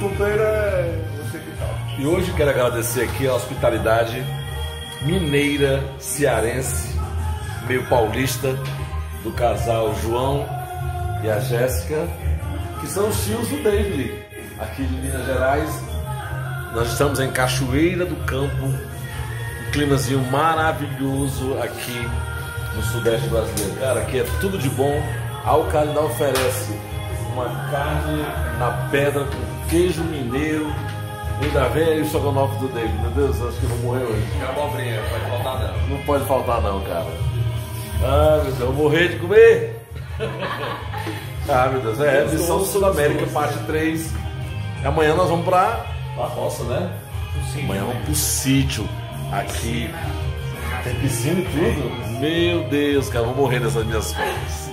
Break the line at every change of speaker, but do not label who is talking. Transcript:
youtuber é você que tá.
E hoje quero agradecer aqui a hospitalidade mineira, cearense, meio paulista, do casal João e a Jéssica, que são os tios do David, aqui de Minas Gerais. Nós estamos em Cachoeira do Campo, um climazinho maravilhoso aqui no Sudeste brasileiro. Cara, aqui é tudo de bom. A Alcalidade oferece uma carne na pedra com queijo mineiro. Ainda vem aí o estrogonofe do David. Meu Deus, acho que eu vou morrer hoje.
É abobrinha, pode faltar não.
Não pode faltar não, cara. Ah, meu Deus, eu vou morrer de comer. ah, meu Deus, é Missão Sul-América, parte 3. E amanhã nós vamos pra, pra roça, né? Amanhã vamos pro sítio. Aqui. Tem piscina e tudo? Meu Deus, cara, eu vou morrer nessas minhas férias.